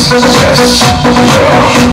Yes.